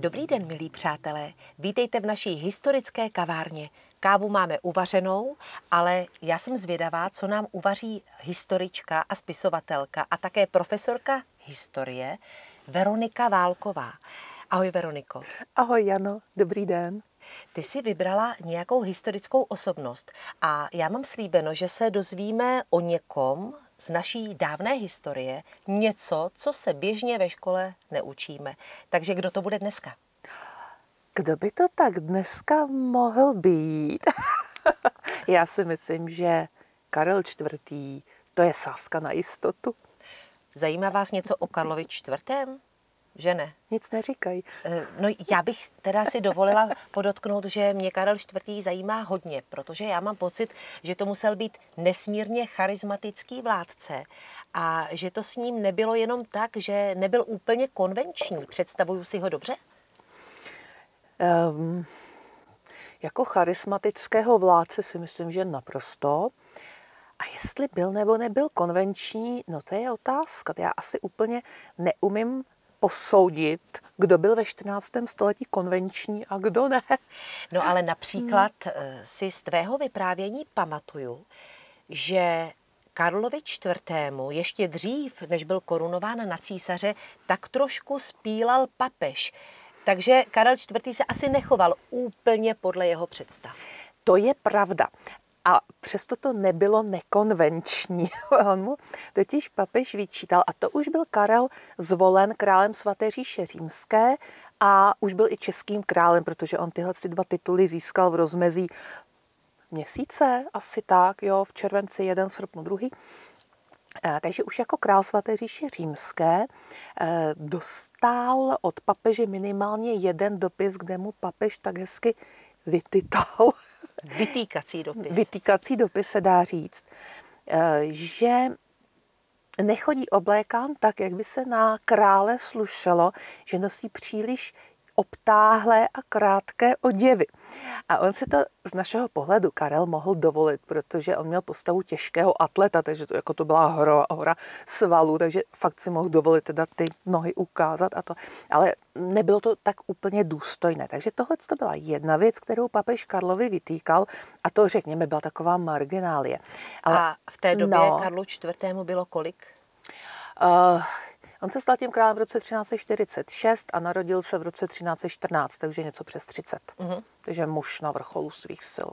Dobrý den, milí přátelé. Vítejte v naší historické kavárně. Kávu máme uvařenou, ale já jsem zvědavá, co nám uvaří historička a spisovatelka a také profesorka historie Veronika Válková. Ahoj Veroniko. Ahoj Jano, dobrý den. Ty jsi vybrala nějakou historickou osobnost a já mám slíbeno, že se dozvíme o někom z naší dávné historie něco, co se běžně ve škole neučíme. Takže kdo to bude dneska? Kdo by to tak dneska mohl být? já si myslím, že Karel IV. to je sáska na jistotu. Zajímá vás něco o Karlovi IV.? Že ne? Nic neříkají. Eh, no já bych teda si dovolila podotknout, že mě Karel IV. zajímá hodně, protože já mám pocit, že to musel být nesmírně charismatický vládce a že to s ním nebylo jenom tak, že nebyl úplně konvenční. Představuju si ho dobře? Um, jako charismatického vládce si myslím, že naprosto. A jestli byl nebo nebyl konvenční, no to je otázka. Já asi úplně neumím posoudit, kdo byl ve 14. století konvenční a kdo ne. No ale například hmm. si z tvého vyprávění pamatuju, že Karlovi IV. ještě dřív, než byl korunován na císaře, tak trošku spílal papež. Takže Karel IV. se asi nechoval úplně podle jeho představ. To je pravda. Přesto to nebylo nekonvenční. On mu totiž papež vyčítal, a to už byl Karel zvolen králem svaté říše římské a už byl i českým králem, protože on tyhle dva tituly získal v rozmezí měsíce, asi tak, jo, v červenci jeden, v srpnu druhý. Eh, takže už jako král svaté říše římské eh, dostal od papeže minimálně jeden dopis, kde mu papež tak hezky vytytal, Vytýkací dopis. Vytýkací dopis se dá říct, eh, že nechodí oblékán tak, jak by se na krále slušelo, že nosí příliš obtáhlé a krátké oděvy. A on si to z našeho pohledu Karel mohl dovolit, protože on měl postavu těžkého atleta, takže to, jako to byla hora, hora svalů, takže fakt si mohl dovolit teda ty nohy ukázat a to. Ale nebylo to tak úplně důstojné. Takže tohle to byla jedna věc, kterou papež Karlovi vytýkal a to řekněme byla taková marginálie. Ale, a v té době no, Karlu IV. bylo kolik? Uh, On se stal tím králem v roce 1346 a narodil se v roce 1314, takže něco přes 30. Mm-hmm. Takže muž na vrcholu svých sil.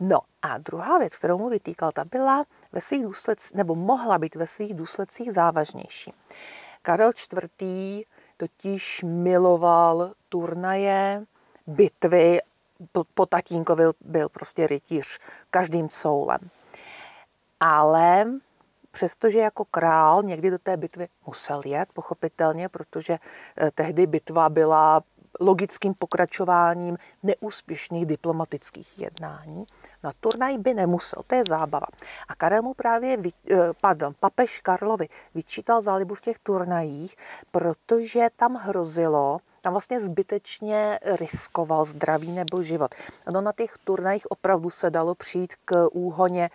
No a druhá věc, kterou mu vytýkal, ta byla ve svých důsledcích, nebo mohla být ve svých důsledcích závažnější. Karel IV. totiž miloval turnaje, bitvy, po tatínkovi byl prostě rytíř každým soulem. Ale přestože jako král někdy do té bitvy musel jet, pochopitelně, protože eh, tehdy bitva byla logickým pokračováním neúspěšných diplomatických jednání. Na turnaj by nemusel, to je zábava. A Karel mu právě, eh, pardon, papež Karlovi vyčítal zálibu v těch turnajích, protože tam hrozilo, tam vlastně zbytečně riskoval zdraví nebo život. No na těch turnajích opravdu se dalo přijít k úhoně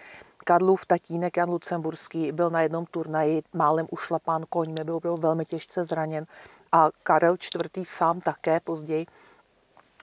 Karlův tatínek Jan Lucemburský byl na jednom turnaji málem ušlapán koňmi, byl, byl velmi těžce zraněn a Karel IV. sám také později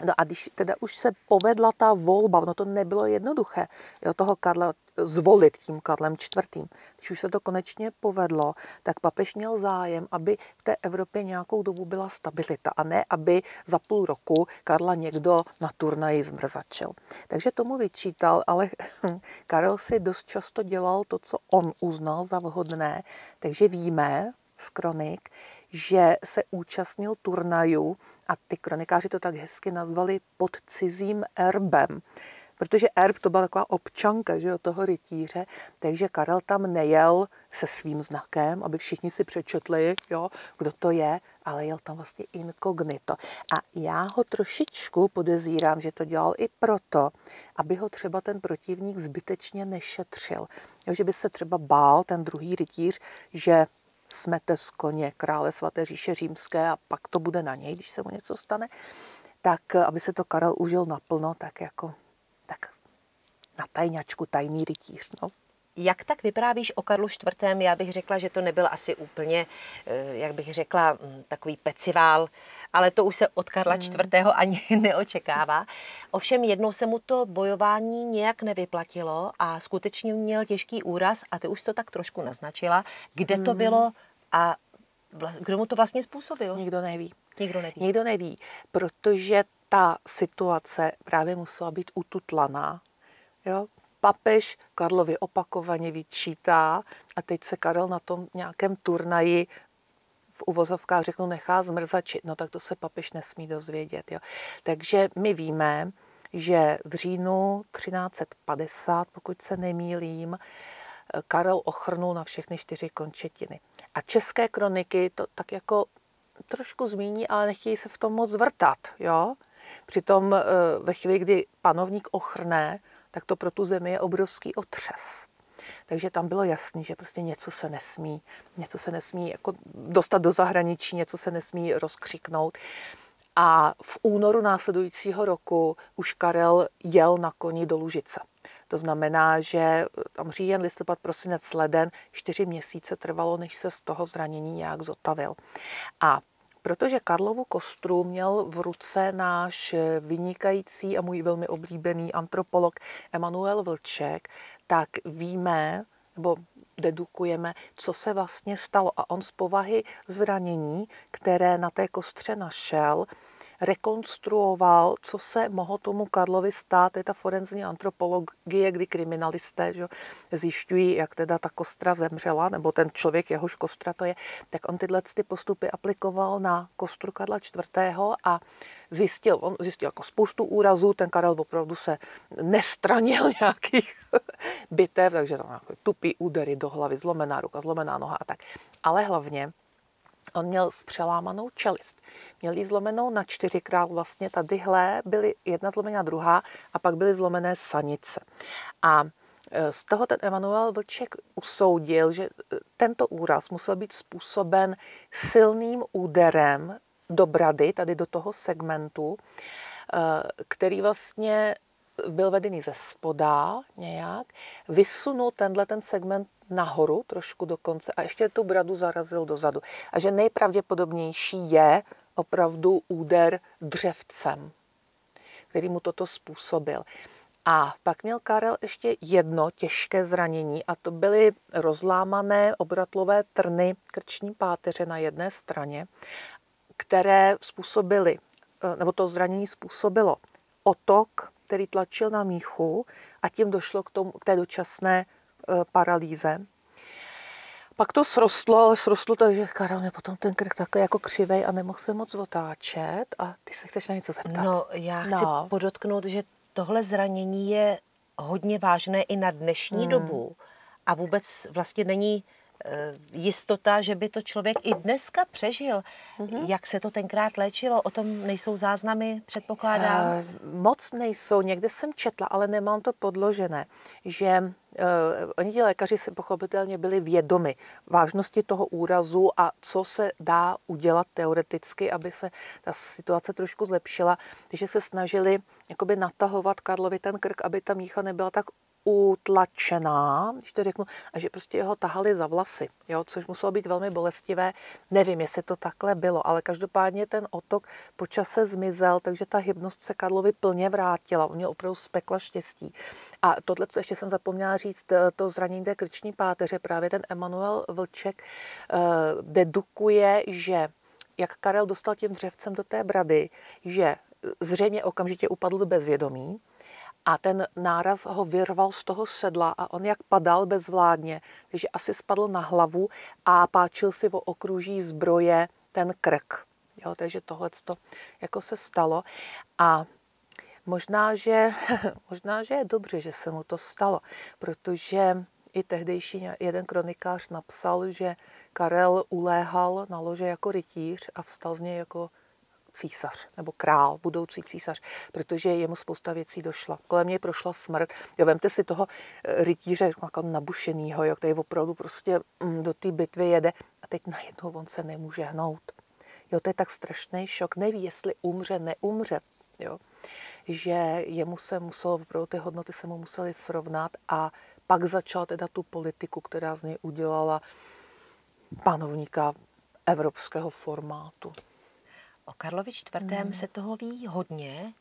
No a když teda už se povedla ta volba, no to nebylo jednoduché, jo, toho Karla zvolit tím Karlem IV. Když už se to konečně povedlo, tak papež měl zájem, aby v té Evropě nějakou dobu byla stabilita a ne, aby za půl roku Karla někdo na turnaji zmrzačil. Takže tomu vyčítal, ale Karel si dost často dělal to, co on uznal za vhodné, takže víme z kronik, že se účastnil turnajů a ty kronikáři to tak hezky nazvali pod cizím erbem. Protože erb to byla taková občanka že, toho rytíře, takže Karel tam nejel se svým znakem, aby všichni si přečetli, jo, kdo to je, ale jel tam vlastně inkognito. A já ho trošičku podezírám, že to dělal i proto, aby ho třeba ten protivník zbytečně nešetřil. Jo, že by se třeba bál ten druhý rytíř, že smete z koně krále svaté říše římské a pak to bude na něj, když se mu něco stane, tak aby se to Karel užil naplno, tak jako tak na tajňačku tajný rytíř. No. Jak tak vyprávíš o Karlu IV? Já bych řekla, že to nebyl asi úplně, eh, jak bych řekla, mm, takový pecivál, ale to už se od Karla IV. ani neočekává. Ovšem jednou se mu to bojování nějak nevyplatilo a skutečně měl těžký úraz a ty už to tak trošku naznačila, kde to bylo a kdo mu to vlastně způsobil? Nikdo neví. Nikdo neví. Nikdo neví, protože ta situace právě musela být ututlaná. Jo? Papež Karlovi opakovaně vyčítá a teď se Karel na tom nějakém turnaji v uvozovkách řeknu nechá zmrzačit, no tak to se papež nesmí dozvědět. Jo. Takže my víme, že v říjnu 1350, pokud se nemýlím, Karel ochrnul na všechny čtyři končetiny. A české kroniky to tak jako trošku zmíní, ale nechtějí se v tom moc vrtat. Jo? Přitom eh, ve chvíli, kdy panovník ochrne, tak to pro tu zemi je obrovský otřes. Takže tam bylo jasný, že prostě něco se nesmí, něco se nesmí jako dostat do zahraničí, něco se nesmí rozkřiknout. A v únoru následujícího roku už Karel jel na koni do Lužice. To znamená, že tam říjen, listopad, prosinec, leden, čtyři měsíce trvalo, než se z toho zranění nějak zotavil. A protože Karlovu kostru měl v ruce náš vynikající a můj velmi oblíbený antropolog Emanuel Vlček, tak víme, nebo dedukujeme, co se vlastně stalo. A on z povahy zranění, které na té kostře našel, rekonstruoval, co se mohlo tomu Karlovi stát. Je ta forenzní antropologie, kdy kriminalisté že, zjišťují, jak teda ta kostra zemřela, nebo ten člověk, jehož kostra to je, tak on tyhle ty postupy aplikoval na kostru Karla IV. a zjistil, on zjistil jako spoustu úrazů, ten Karel opravdu se nestranil nějakých bitev, takže tam tupý údery do hlavy, zlomená ruka, zlomená noha a tak. Ale hlavně On měl zpřelámanou čelist. Měl ji zlomenou na čtyřikrát vlastně. Tadyhle byly jedna zlomená druhá a pak byly zlomené sanice. A e, z toho ten Emanuel Vlček usoudil, že e, tento úraz musel být způsoben silným úderem do brady, tady do toho segmentu, e, který vlastně byl vedený ze spoda nějak, vysunul tenhle ten segment nahoru trošku dokonce a ještě tu bradu zarazil dozadu. A že nejpravděpodobnější je opravdu úder dřevcem, který mu toto způsobil. A pak měl Karel ještě jedno těžké zranění a to byly rozlámané obratlové trny krční páteře na jedné straně, které způsobily, nebo to zranění způsobilo otok, který tlačil na míchu a tím došlo k, tomu, k té dočasné Eh, paralýze. Pak to srostlo, ale srostlo tak, že Karel mě potom ten krk takhle jako křivej a nemohl se moc otáčet. A ty se chceš na něco zeptat? No, já chci no. podotknout, že tohle zranění je hodně vážné i na dnešní hmm. dobu. A vůbec vlastně není Eh, jistota, že by to člověk i dneska přežil. Mm-hmm. Jak se to tenkrát léčilo? O tom nejsou záznamy, předpokládám? E, moc nejsou. Někde jsem četla, ale nemám to podložené, že e, oni ti lékaři se pochopitelně byli vědomi vážnosti toho úrazu a co se dá udělat teoreticky, aby se ta situace trošku zlepšila. Takže se snažili jakoby natahovat Karlovi ten krk, aby ta mícha nebyla tak utlačená, když to řeknu, a že prostě jeho tahali za vlasy, jo, což muselo být velmi bolestivé. Nevím, jestli to takhle bylo, ale každopádně ten otok po čase zmizel, takže ta hybnost se Karlovi plně vrátila. On měl opravdu spekla štěstí. A tohle, co ještě jsem zapomněla říct, to zranění té krční páteře, právě ten Emanuel Vlček uh, dedukuje, že jak Karel dostal tím dřevcem do té brady, že zřejmě okamžitě upadl do bezvědomí, a ten náraz ho vyrval z toho sedla a on jak padal bezvládně, takže asi spadl na hlavu a páčil si o okruží zbroje ten krk. Jo, takže tohle jako se stalo. A možná že, možná, že je dobře, že se mu to stalo, protože i tehdejší jeden kronikář napsal, že Karel uléhal na lože jako rytíř a vstal z něj jako císař nebo král, budoucí císař, protože jemu spousta věcí došla. Kolem něj prošla smrt. Jo, vemte si toho eh, rytíře jako nabušenýho, jo, který opravdu prostě mm, do té bitvy jede a teď najednou on se nemůže hnout. Jo, to je tak strašný šok. Neví, jestli umře, neumře. Jo. Že jemu se muselo, opravdu ty hodnoty se mu museli srovnat a pak začal teda tu politiku, která z něj udělala panovníka evropského formátu. O Karlovi IV. Hmm. se toho ví hodně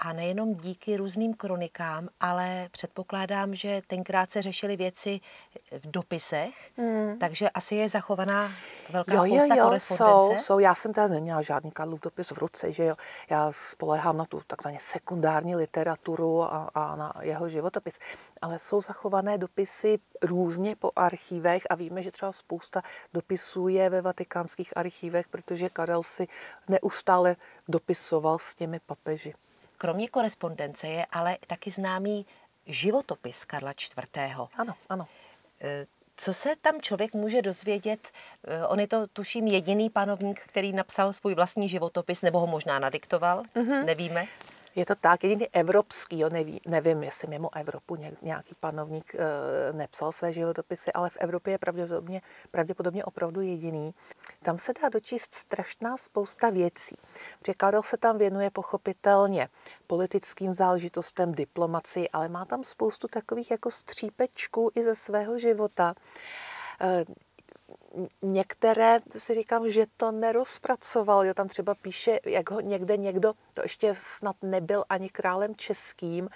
a nejenom díky různým kronikám, ale předpokládám, že tenkrát se řešily věci v dopisech, hmm. takže asi je zachovaná velká jo, spousta jo, jo, korespondence. Jsou, jsou. Já jsem tady neměla žádný Karlův dopis v ruce, že jo. Já spolehám na tu takzvaně sekundární literaturu a, a na jeho životopis. Ale jsou zachované dopisy různě po archívech a víme, že třeba spousta dopisů je ve vatikánských archívech, protože Karel si neustále dopisoval s těmi papeži. Kromě korespondence je ale taky známý životopis Karla IV. Ano, ano. E, co se tam člověk může dozvědět? E, on je to, tuším, jediný panovník, který napsal svůj vlastní životopis, nebo ho možná nadiktoval, mm-hmm. nevíme. Je to tak, jediný evropský, jo, neví, nevím, jestli mimo Evropu nějaký panovník e, nepsal své životopisy, ale v Evropě je pravděpodobně, pravděpodobně opravdu jediný. Tam se dá dočíst strašná spousta věcí. Protože se tam věnuje pochopitelně politickým záležitostem, diplomaci, ale má tam spoustu takových jako střípečků i ze svého života. E, některé si říkám, že to nerozpracoval. Jo, tam třeba píše, jak ho někde někdo, to ještě snad nebyl ani králem českým,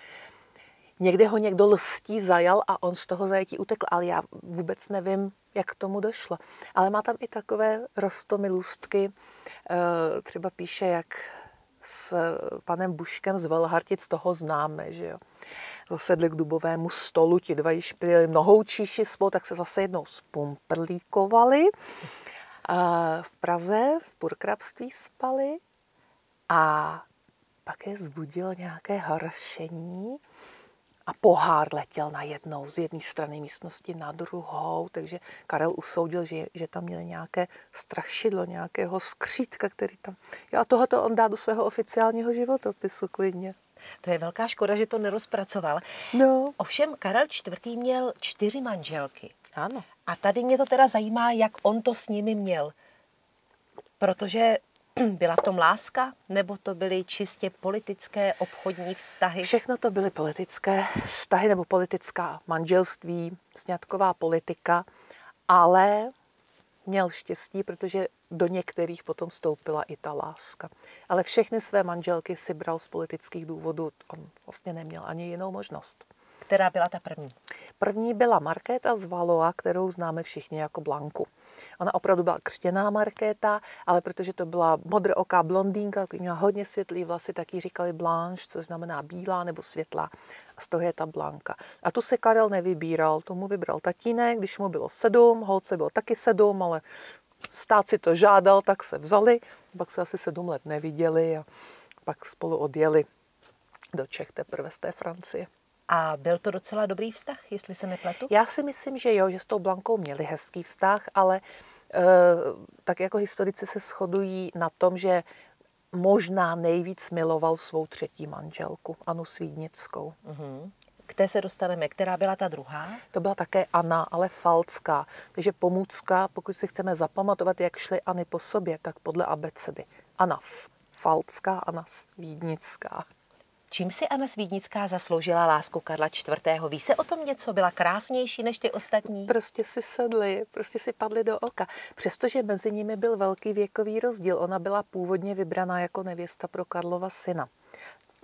někde ho někdo lstí zajal a on z toho zajetí utekl, ale já vůbec nevím, jak k tomu došlo. Ale má tam i takové rostomilůstky, eh, třeba píše, jak s panem Buškem z Velhartic toho známe, že jo zasedli k dubovému stolu, ti dva již byli mnohoučíši spolu, tak se zase jednou spumprlíkovali. V Praze v purkrabství spali a pak je zbudil nějaké hršení a pohár letěl na jednou z jedné strany místnosti na druhou, takže Karel usoudil, že, že tam měli nějaké strašidlo, nějakého skřítka, který tam... Jo, a tohoto on dá do svého oficiálního životopisu klidně. To je velká škoda, že to nerozpracoval. No. Ovšem Karel IV. měl čtyři manželky. Ano. A tady mě to teda zajímá, jak on to s nimi měl. Protože byla v tom láska, nebo to byly čistě politické obchodní vztahy? Všechno to byly politické vztahy nebo politická manželství, sňatková politika, ale měl štěstí, protože do některých potom vstoupila i ta láska. Ale všechny své manželky si bral z politických důvodů. On vlastně neměl ani jinou možnost. Která byla ta první? První byla Markéta z Valoa, kterou známe všichni jako Blanku. Ona opravdu byla křtěná Markéta, ale protože to byla modrooká blondýnka, měla hodně světlý vlasy, tak jí říkali Blanche, což znamená bílá nebo světlá. A z toho je ta Blanka. A tu si Karel nevybíral, tomu vybral tatínek, když mu bylo sedm, holce bylo taky sedm, ale stát si to žádal, tak se vzali, pak se asi sedm let neviděli a pak spolu odjeli do Čech teprve z té Francie. A byl to docela dobrý vztah, jestli se nepletu? Já si myslím, že jo, že s tou Blankou měli hezký vztah, ale e, tak jako historici se shodují na tom, že možná nejvíc miloval svou třetí manželku, Anu Svídnickou. Uh-huh. K té se dostaneme. Která byla ta druhá? To byla také Anna, ale falská. Takže pomůcka, pokud si chceme zapamatovat, jak šlyAny po sobě, tak podle abecedy. Anna falská, Anna Svídnická. Čím si Anna Svídnická zasloužila lásku Karla IV. Ví se o tom něco? Byla krásnější než ty ostatní? Prostě si sedli, prostě si padli do oka. Přestože mezi nimi byl velký věkový rozdíl, ona byla původně vybraná jako nevěsta pro Karlova syna.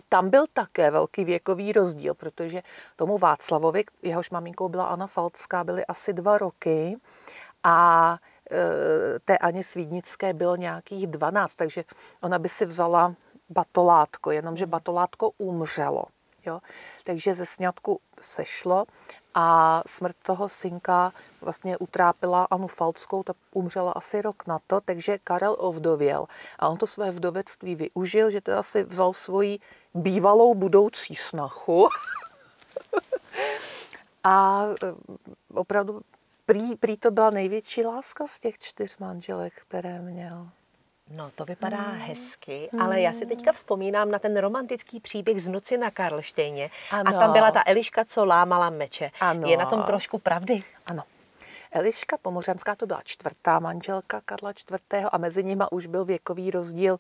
Tam byl také velký věkový rozdíl, protože tomu Václavovi, jehož maminkou byla Anna Falcká, byly asi dva roky a e, té Aně Svídnické bylo nějakých 12, takže ona by si vzala batolátko, jenomže batolátko umřelo. Jo? Takže ze sňatku sešlo a smrt toho synka vlastně utrápila Anu Falckou, ta umřela asi rok na to, takže Karel ovdověl. A on to své vdovectví využil, že teda si vzal svoji bývalou budoucí snachu a e, opravdu prý, prý to byla největší láska z těch čtyř manželek, které měl. No, to vypadá hmm. hezky, hmm. ale já si teďka vzpomínám na ten romantický příběh z noci na Karlštejně. Ano. A tam byla ta Eliška, co lámala meče. Ano. Je na tom trošku pravdy? Ano. Eliška Pomořanská to byla čtvrtá manželka Karla IV. a mezi nimi už byl věkový rozdíl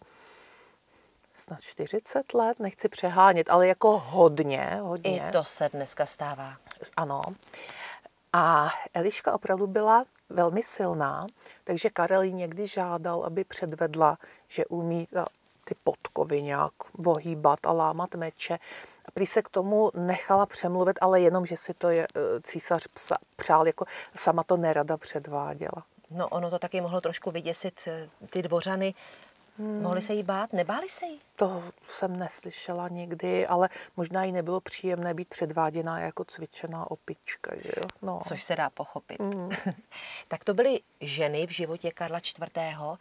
snad 40 let, nechci přehánět, ale jako hodně, hodně. I to se dneska stává. Ano. A Eliška opravdu byla velmi silná, takže Karel ji někdy žádal, aby předvedla, že umí ty podkovy nějak vohýbat a lámat meče. A prý se k tomu nechala přemluvit, ale jenom, že si to je, e, císař psa, přál, jako sama to nerada předváděla. No ono to taky mohlo trošku vyděsit e, ty dvořany. Hmm. Mohli se jí bát? Nebáli se jí? To jsem neslyšela nikdy, ale možná jí nebylo příjemné být předváděná jako cvičená opička, že jo? No. Což se dá pochopit. Hmm. tak to byly ženy v životě Karla IV.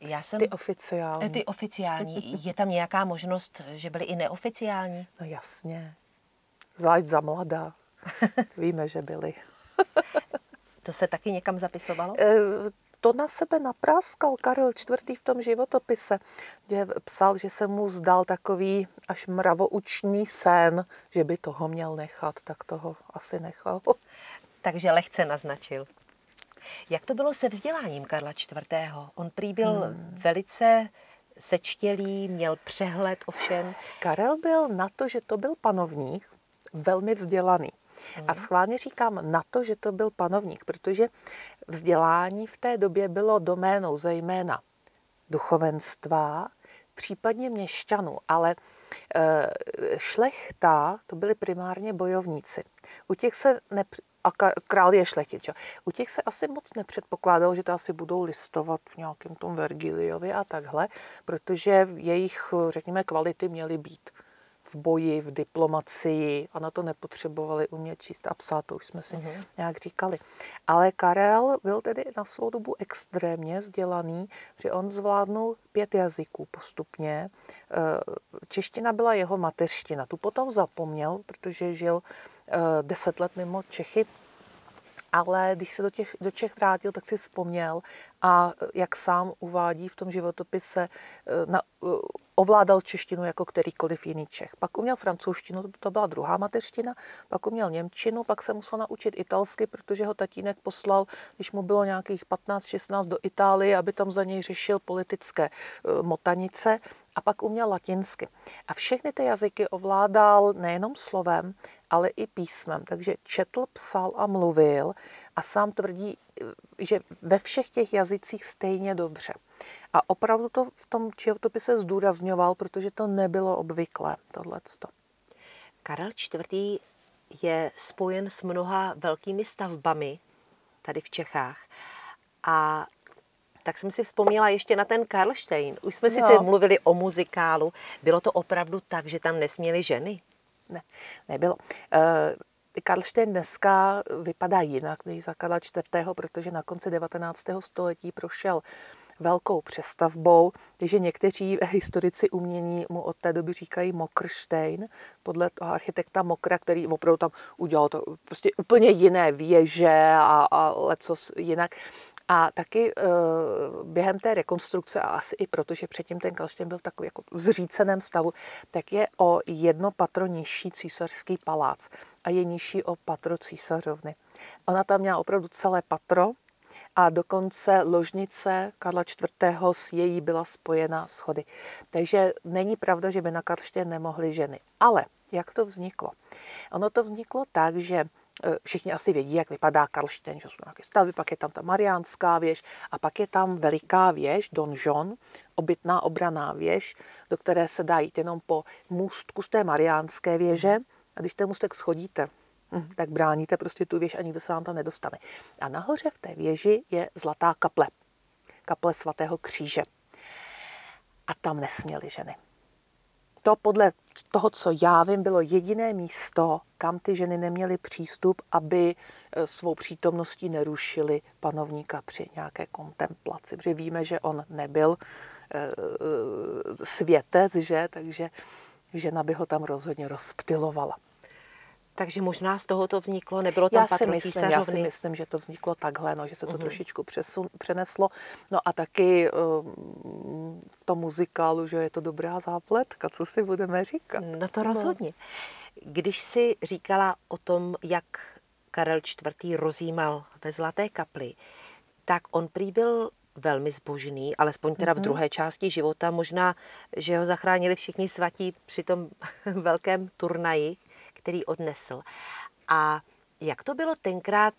Já jsem... Ty oficiální. Ty oficiální. Je tam nějaká možnost, že byly i neoficiální? No jasně. Zvlášť za mladá. Víme, že byly. to se taky někam zapisovalo? To na sebe napráskal Karel IV. v tom životopise, kde psal, že se mu zdal takový až mravoučný sen, že by toho měl nechat, tak toho asi nechal. Takže lehce naznačil. Jak to bylo se vzděláním Karla IV. On prý byl hmm. velice sečtělý, měl přehled o všem. Karel byl na to, že to byl panovník, velmi vzdělaný. A schválně říkám na to, že to byl panovník, protože vzdělání v té době bylo doménou zejména duchovenstva, případně měšťanů, ale e, šlechta to byli primárně bojovníci. U těch se nepř- a král je šlechtic. U těch se asi moc nepředpokládalo, že to asi budou listovat v nějakém tom Vergiliovi a takhle, protože jejich, řekněme, kvality měly být v boji, v diplomacii a na to nepotřebovali umět číst a psát, to už jsme si uh-huh. nějak říkali. Ale Karel byl tedy na svou dobu extrémně vzdělaný, že on zvládnul pět jazyků postupně. Eh, čeština byla jeho mateřština, tu potom zapomněl, protože žil eh, deset let mimo Čechy, ale když se do, těch, do Čech vrátil, tak si vzpomněl a jak sám uvádí v tom životopise, eh, na, ovládal češtinu jako kterýkoliv jiný Čech. Pak uměl francouzštinu, to byla druhá mateřština, pak uměl němčinu, pak se musel naučit italsky, protože ho tatínek poslal, když mu bylo nějakých 15-16 do Itálie, aby tam za něj řešil politické eh, motanice a pak uměl latinsky. A všechny ty jazyky ovládal nejenom slovem, ale i písmem. Takže četl, psal a mluvil a sám tvrdí, že ve všech těch jazycích stejně dobře. A opravdu to v tom životopise zdůrazňoval, protože to nebylo obvyklé, tohleto. Karel IV. je spojen s mnoha velkými stavbami tady v Čechách. A tak jsem si vzpomněla ještě na ten Karlštejn. Už jsme sice no. mluvili o muzikálu. Bylo to opravdu tak, že tam nesměly ženy? Ne, nebylo. Uh, Karlštejn dneska vypadá jinak než za Karla IV., protože na konci 19. století prošel velkou přestavbou, takže někteří historici umění mu od té doby říkají Mokrštejn, podle toho architekta Mokra, který opravdu tam udělal to prostě úplně jiné věže a, a lecos jinak. A taky e, během té rekonstrukce, a asi i proto, že předtím ten kalštěn byl takový jako v zříceném stavu, tak je o jedno patro nižší císařský palác a je nižší o patro císařovny. Ona tam měla opravdu celé patro, a dokonce ložnice Karla IV. s její byla spojená schody. Takže není pravda, že by na Karlště nemohly ženy. Ale jak to vzniklo? Ono to vzniklo tak, že všichni asi vědí, jak vypadá Karlštejn, že jsou nějaké stavy, pak je tam ta Mariánská věž a pak je tam veliká věž, donžon, obytná obraná věž, do které se dá jít jenom po můstku z té Mariánské věže. A když ten můstek schodíte Mhm. tak bráníte prostě tu věž a nikdo se vám tam nedostane. A nahoře v té věži je zlatá kaple, kaple svatého kříže. A tam nesměly ženy. To podle toho, co já vím, bylo jediné místo, kam ty ženy neměly přístup, aby e, svou přítomností nerušili panovníka při nějaké kontemplaci. Protože víme, že on nebyl e, e, světec, že? takže žena by ho tam rozhodně rozptilovala. Takže možná z toho to vzniklo, nebylo tam já si myslím, Já si myslím, že to vzniklo takhle, no, že se to uh-huh. trošičku přesun, přeneslo. No a taky um, v tom muzikálu, že je to dobrá zápletka, co si budeme říkat. No to rozhodně. No. Když si říkala o tom, jak Karel IV. rozjímal ve Zlaté kapli, tak on prý byl velmi zbožný, alespoň teda v mhm. druhé části života. Možná, že ho zachránili všichni svatí při tom velkém turnaji, který odnesl. A Jak to bylo tenkrát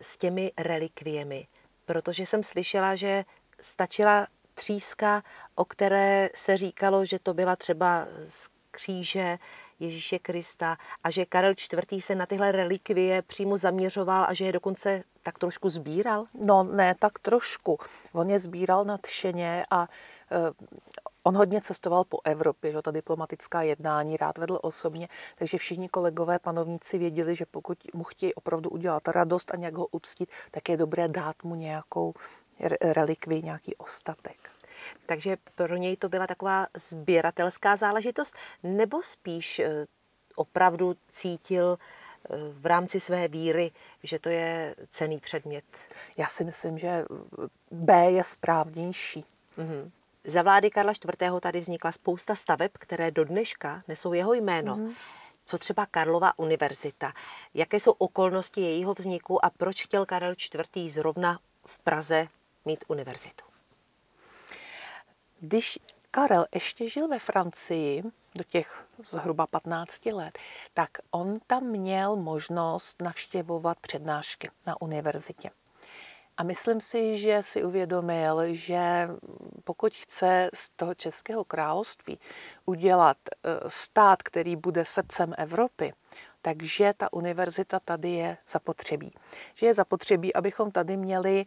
s těmi relikviemi? Protože jsem slyšela, že stačila tříska, o které se říkalo, že to byla třeba z kříže Ježíše Krista a že Karel IV. se na tyhle relikvie přímo zaměřoval a že je dokonce tak trošku sbíral? No ne, tak trošku. On je sbíral nadšeně a uh, On hodně cestoval po Evropě, že ta diplomatická jednání rád vedl osobně, takže všichni kolegové panovníci věděli, že pokud mu chtějí opravdu udělat radost a nějak ho uctít, tak je dobré dát mu nějakou relikvi, nějaký ostatek. Takže pro něj to byla taková sběratelská záležitost, nebo spíš eh, opravdu cítil eh, v rámci své víry, že to je cený předmět? Já si myslím, že B je správnější. Mm-hmm. Za vlády Karla IV. tady vznikla spousta staveb, které do dneška nesou jeho jméno. Mm-hmm. Co třeba Karlova univerzita? Jaké jsou okolnosti jejího vzniku a proč chtěl Karel IV. zrovna v Praze mít univerzitu? Když Karel ještě žil ve Francii do těch zhruba 15 let, tak on tam měl možnost navštěvovat přednášky na univerzitě. A myslím si, že si uvědomil, že pokud chce z toho Českého království udělat eh, stát, který bude srdcem Evropy, takže ta univerzita tady je zapotřebí. Že je zapotřebí, abychom tady měli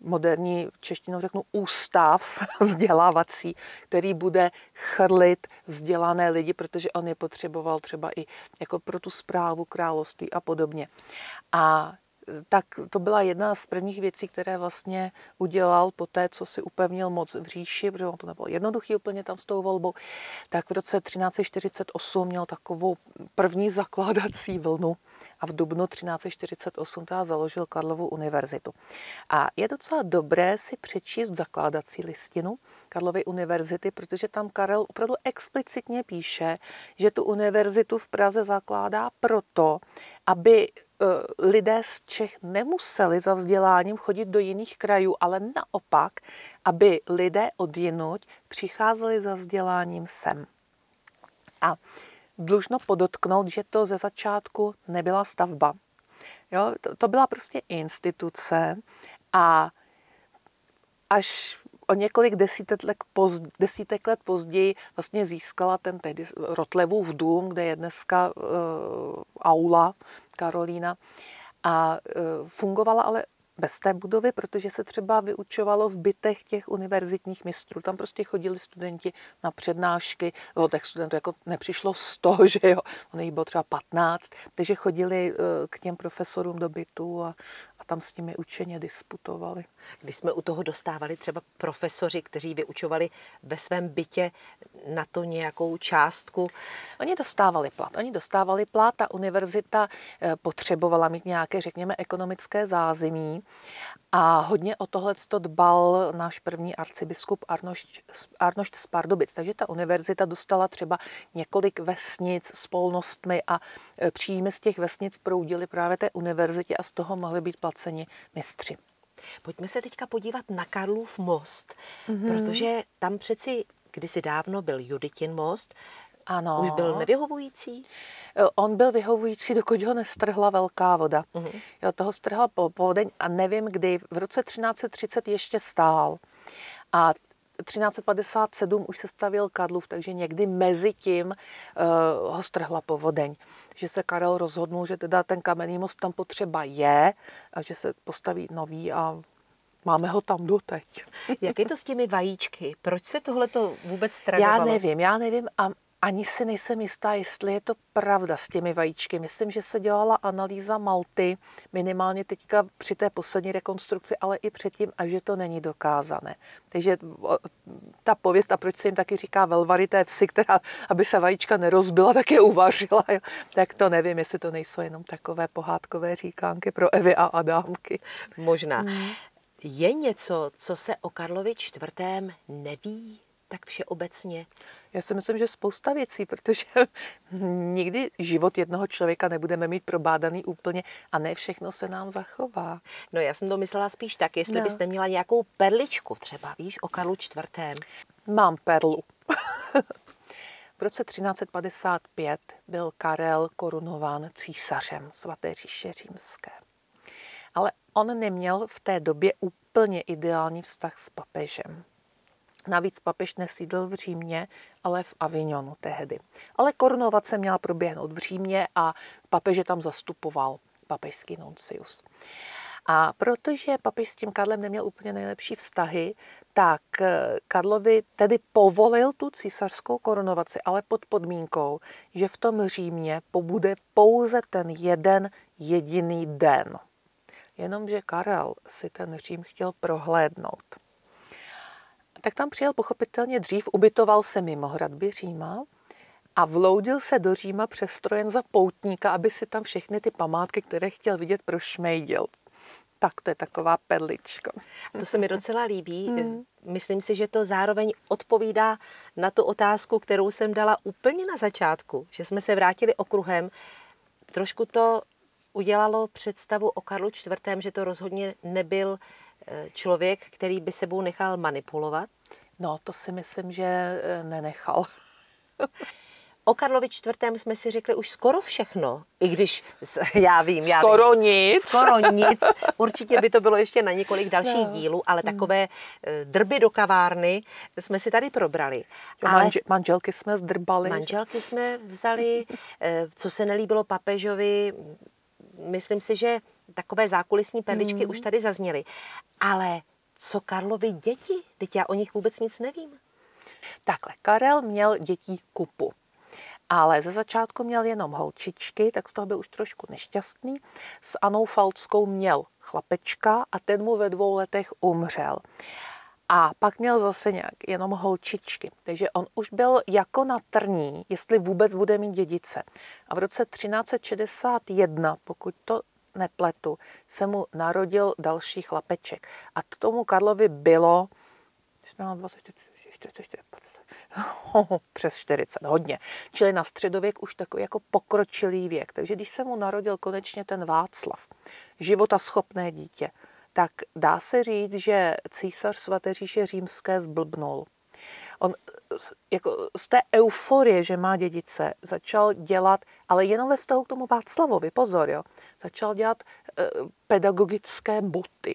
moderní češtinou řeknu ústav vzdělávací, který bude chrlit vzdělané lidi, protože on je potřeboval třeba i jako pro tu zprávu království a podobně. A tak to byla jedna z prvních věcí, které vlastně udělal po té, co si upevnil moc v říši, protože on to nebylo jednoduchý úplně tam s tou volbou, tak v roce 1348 měl takovou první zakládací vlnu a v dubnu 1348 teda založil Karlovu univerzitu. A je docela dobré si přečíst zakládací listinu Karlovy univerzity, protože tam Karel opravdu explicitně píše, že tu univerzitu v Praze zakládá proto, aby Eh, lidé z Čech nemuseli za vzděláním chodit do jiných krajů, ale naopak, aby lidé od jinuť přicházeli za vzděláním sem. A dlužno podotknout, že to ze začátku nebyla stavba. Jo, to, to byla prostě instituce a až o několik desítek let, poz, desítek let později vlastně získala ten tehdy Rotlevův dům, kde je dneska uh, aula Karolína. A uh, fungovala ale bez té budovy, protože se třeba vyučovalo v bytech těch univerzitních mistrů. Tam prostě chodili studenti na přednášky, o těch studentů jako nepřišlo 100, že jo, ono jich bylo třeba 15, takže chodili eh, k těm profesorům do bytu a, a tam s nimi učeně disputovali. Když jsme u toho dostávali třeba profesoři, kteří vyučovali ve svém bytě na to nějakou částku? Oni dostávali plat. Oni dostávali plat, ta univerzita eh, potřebovala mít nějaké, řekněme, ekonomické zázemí a hodně o tohle dbal náš první arcibiskup Arnošt, Arnošt z Pardubic. Takže ta univerzita dostala třeba několik vesnic s polnostmi a příjmy z těch vesnic proudily právě té univerzitě a z toho mohly být placeni mistři. Pojďme se teďka podívat na Karlův most, mm-hmm. protože tam přeci kdysi dávno byl Juditin most, ano. Už byl nevyhovující? E, on byl vyhovující, dokud ho nestrhla velká voda. Uh-huh. Jo, toho strhla povodeň a nevím kdy. V roce 1330 ještě stál. A 1357 už se stavil Karlův, takže někdy mezi tím uh, ho strhla povodeň. Že se Karel rozhodnul, že teda ten kamenný most tam potřeba je a že se postaví nový a máme ho tam doteď. Jak je to s těmi vajíčky? Proč se tohle to vůbec tradovalo? Já nevím, já nevím a ani si nejsem jistá, jestli je to pravda s těmi vajíčky. Myslím, že se dělala analýza Malty, minimálně teďka při té poslední rekonstrukci, ale i předtím, a že to není dokázané. Takže ta pověst, a proč se jim taky říká velvary té vsi, která, aby se vajíčka nerozbila, tak je uvařila. Jo. Tak to nevím, jestli to nejsou jenom takové pohádkové říkánky pro Evy a Adámky. Možná. Hmm. Je něco, co se o Karlovi IV. neví tak všeobecně? Já si myslím, že spousta věcí, protože nikdy život jednoho člověka nebudeme mít probádaný úplně a ne všechno se nám zachová. No já jsem to myslela spíš tak, jestli no. byste měla nějakou perličku třeba, víš, o Karlu IV. Mám perlu. V roce 1355 byl Karel korunován císařem svaté říše římské. Ale on neměl v té době úplně ideální vztah s papežem. Navíc papež nesídl v Římě, ale v Avignonu tehdy. Ale korunovace měla proběhnout v Římě a papeže tam zastupoval papežský nuncius. A protože papež s tím Karlem neměl úplně nejlepší vztahy, tak eh, Karlovi tedy povolil tu císařskou korunovaci, ale pod podmínkou, že v tom Římě pobude pouze ten jeden jediný den. Jenomže Karel si ten Řím chtěl prohlédnout. Tak tam přijel pochopitelně dřív, ubytoval se mimo hradby Říma a vloudil se do Říma přestrojen za poutníka, aby si tam všechny ty památky, které chtěl vidět, prošmejdil. Tak to je taková perlička. To se mi docela líbí. Hmm. Myslím si, že to zároveň odpovídá na tu otázku, kterou jsem dala úplně na začátku, že jsme se vrátili okruhem. Trošku to udělalo představu o Karlu IV., že to rozhodně nebyl člověk, který by sebou nechal manipulovat. No, to si myslím, že eh, nenechal. O Karlovi IV. jsme si řekli už skoro všechno, i když já vím, já skoro vím, nic. Skoro nic. Určitě by to bylo ještě na několik dalších no. dílů, ale hmm. takové eh, drby do kavárny jsme si tady probrali. Ale Manže, manželky jsme zdrbali. Manželky jsme vzali, eh, co se nelíbilo papežovi, myslím si, že takové zákulisní perličky hmm. už tady zazněly. Ale co Karlovi děti? Teď já o nich vůbec nic nevím. Takhle, Karel měl dětí kupu ale ze začátku měl jenom holčičky, tak z toho byl už trošku nešťastný. S Anou Falckou měl chlapečka a ten mu ve dvou letech umřel. A pak měl zase nějak jenom holčičky. Takže on už byl jako na trní, jestli vůbec bude mít dědice. A v roce 1361, pokud to nepletu, se mu narodil další chlapeček. A tomu Karlovi bylo 24, 44, přes 40, hodně. Čili na středověk už takový jako pokročilý věk. Takže když se mu narodil konečně ten Václav, života schopné dítě, tak dá se říct, že císař svaté říše římské zblbnul. On jako z té euforie, že má dědice, začal dělat, ale jenom ve vztahu k tomu Václavovi, pozor, jo, začal dělat e, pedagogické boty.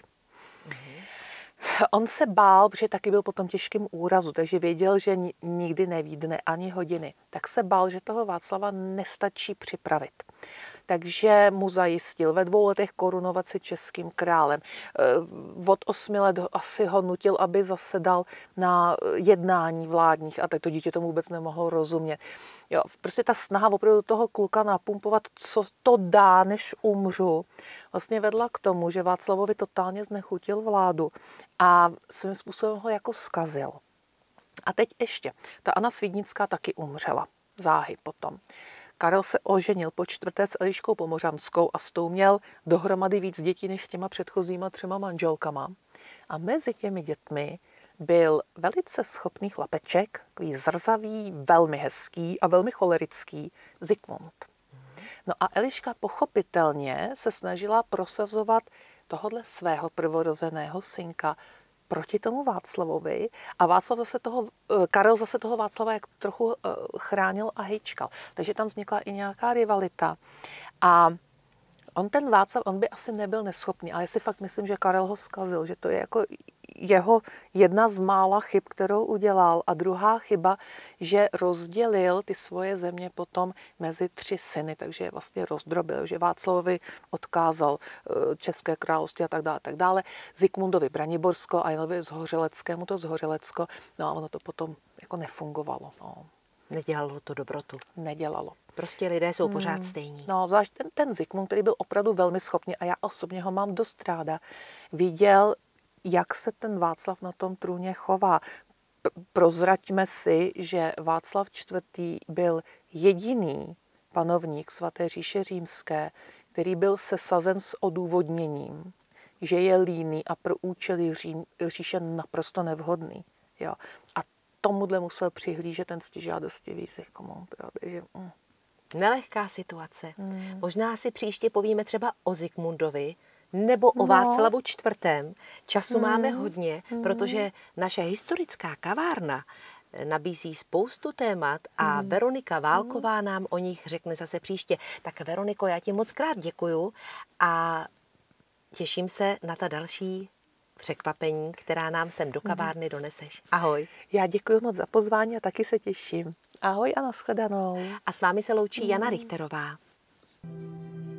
On se bál, protože taky byl po tom těžkém úrazu, takže věděl, že nikdy nevídne ani hodiny. Tak se bál, že toho Václava nestačí připravit. Takže mu zajistil ve dvou letech korunovaci českým králem. Eh, od osmi let asi ho nutil, aby zasedal na jednání vládních a to dítě tomu vůbec nemohlo rozumět. Jo, prostě ta snaha opravdu toho kluka napumpovat, co to dá, než umřu, vlastně vedla k tomu, že Václavovi totálně znechutil vládu a svým způsobem ho jako skazil. A teď ještě, ta Anna Svídnická taky umřela, záhy potom. Karel se oženil po čtvrté s Eliškou Pomořanskou a s tou měl dohromady víc dětí než s těma předchozíma třema manželkama. A mezi těmi dětmi byl velice schopný chlapeček, takový zrzavý, velmi hezký a velmi cholerický Zikmund. No a Eliška pochopitelně se snažila prosazovat tohodle svého prvorozeného synka proti tomu Václavovi a Václav zase toho, eh, Karel zase toho Václava jak trochu eh, chránil a hejčkal. Takže tam vznikla i nějaká rivalita. A on ten Václav, on by asi nebyl neschopný, ale já si fakt myslím, že Karel ho zkazil, že to je jako jeho jedna z mála chyb, kterou udělal. A druhá chyba, že rozdělil ty svoje země potom mezi tři syny, takže je vlastně rozdrobil, že Václavovi odkázal eh, České království a tak dále, tak dále. Zikmundovi Braniborsko a Janovi Zhořeleckému to Zhořelecko. No a ono to potom jako nefungovalo. No. Nedělalo to dobrotu. Nedělalo. Prostě lidé jsou pořád hmm. stejní. No, zvlášť ten, ten Zikmund, který byl opravdu velmi schopný a já osobně ho mám dost ráda, viděl jak se ten Václav na tom trůně chová. Prozraďme si, že Václav IV. byl jediný panovník svaté říše římské, který byl sesazen s odůvodněním, že je líný a pro účely řím, říše naprosto nevhodný. Jo. A tomuhle musel přihlížet ten stižádostivý Zikmund. Takže, mm. Nelehká situace. Hmm. Možná si příště povíme třeba o Zikmundovi, nebo o no. Václavu čtvrtém. Času hmm. máme hodně, hmm. protože naše historická kavárna nabízí spoustu témat a mm. Veronika Válková mm. nám o nich řekne zase příště. Tak Veroniko, já ti moc krát děkuju a těším se na ta další překvapení, která nám sem do kavárny doneseš. Ahoj. Já děkuji moc za pozvání a taky se těším. Ahoj a nashledanou. A s vámi se loučí Jana Richterová. thank you